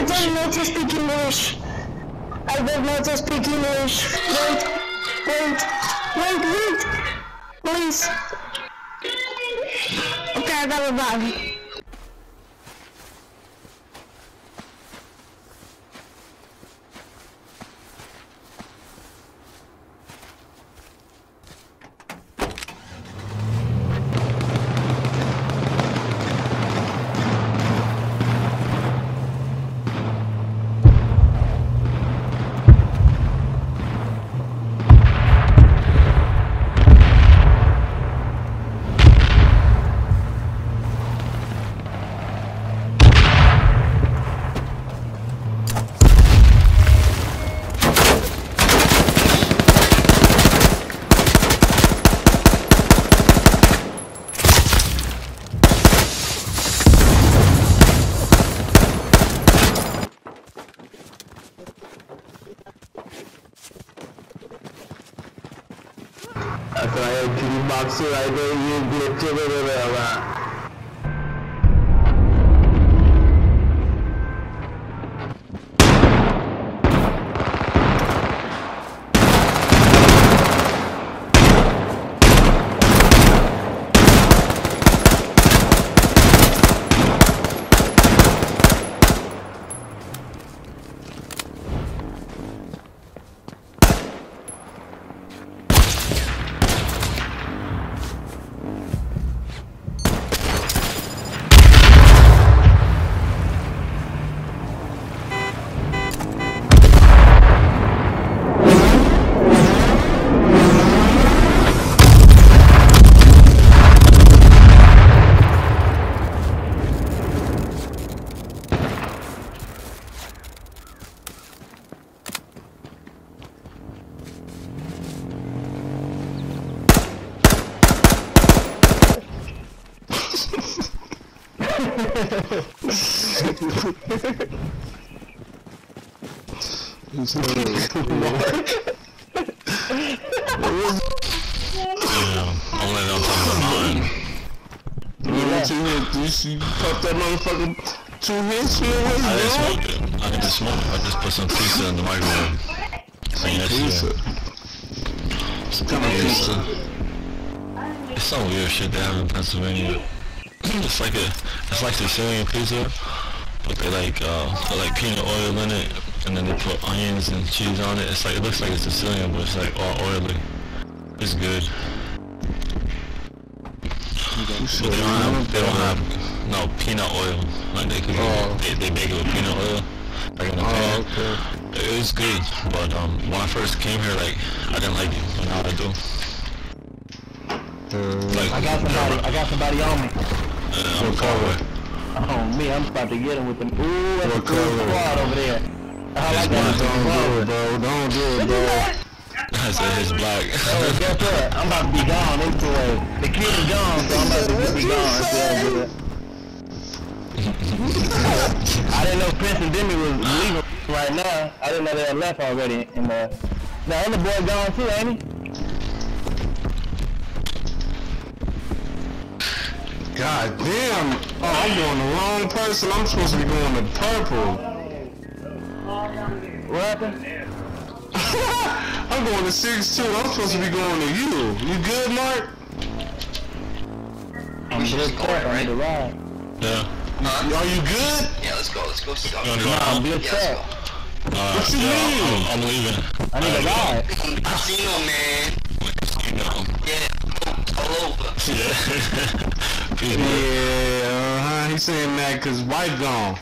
I don't know to speak English. I don't know to speak English. Wait, wait, wait, wait. Please. Okay, I got a bag. तो ये three marks ये देखते हुए हुआ Yeah, only on top of mine. This, you pop that motherfucker two hits, what I didn't smoke it. I didn't smoke. I just put some pizza in the microwave. Some Pizza. of pizza? It's some weird shit they have in Pennsylvania. It's like a, it's like Sicilian pizza, but they like, uh, put like peanut oil in it, and then they put onions and cheese on it. It's like, it looks like a Sicilian, but it's like all oily. It's good. But they don't have, they don't have, no, peanut oil. Like they could, Oh. they, they bake it with peanut oil, like in a Oh, okay. It was good, but um, when I first came here, like, I didn't like it, but now I do. Like, I got somebody, I got somebody on me. Uh, I'm a cowboy. Oh me, I'm about to get him with them. Ooh, that's a What cool color? squad over there. I like that. Don't do it, bro. Don't do it, bro. I said it's black. Oh, guess what? I'm about to be gone anyway. The kid is gone, so I'm about to be gone. I didn't know Prince and Demi was leaving right now. I didn't know they had left already. And uh, the other boy gone too, ain't he? God damn. Oh, I'm going the wrong person. I'm supposed to be going to purple. What happened? I'm going to 6-2. I'm supposed to be going to you. You good, Mark? I'm just crap. I need to ride. yeah. Are you good? Yeah, let's go, let's go. Let's go. You wanna go I'm out? good Yeah, let's crap. go. Uh, What you yeah, mean? I'm, I'm leaving. I need to ride. From the casino, man. You know. Yeah, all over. Yeah. Yeah, uh-huh. He's saying that because wife gone.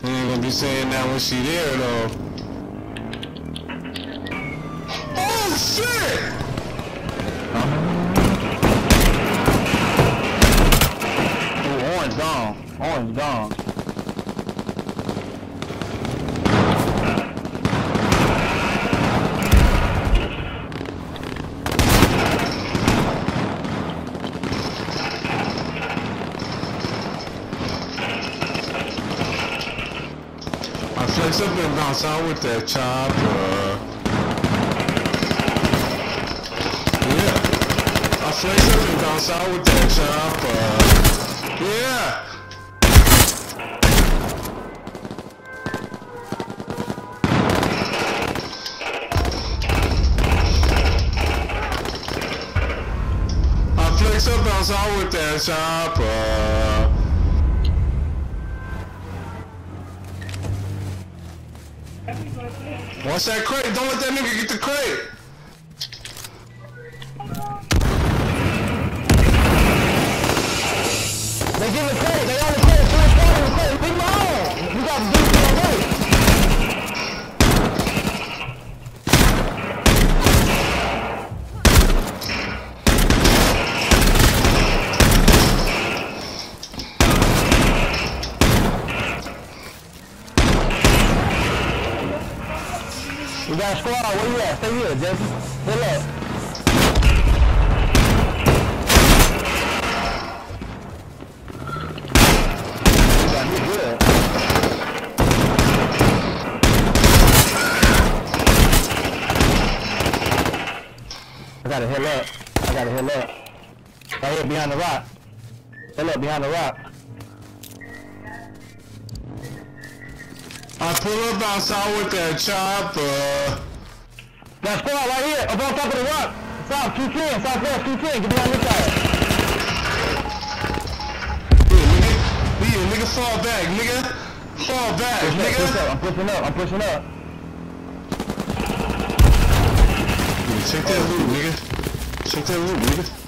He ain't gonna be saying that when she there, though. Oh, shit! Ooh, orange gone. Orange gone. I flex up and bounce out with that chopper. Uh, yeah. I flex up and bounce out with that chopper. Uh, yeah. I flex up, bounce out with that chopper. Uh, Watch that crate. Don't let that nigga get the crate. I gotta heal up. I gotta heal up. Right here behind the rock. Heal up behind the rock. I pull up, outside with that chopper. A squad right here, up on top of the rock. South 210, southwest 210. Get behind this side. Yeah, nigga. Yeah, nigga, fall back, nigga. Fall back, Push up, push nigga. up. I'm pushing up. I'm pushing up. Check that loot, nigga. Check that loot, nigga.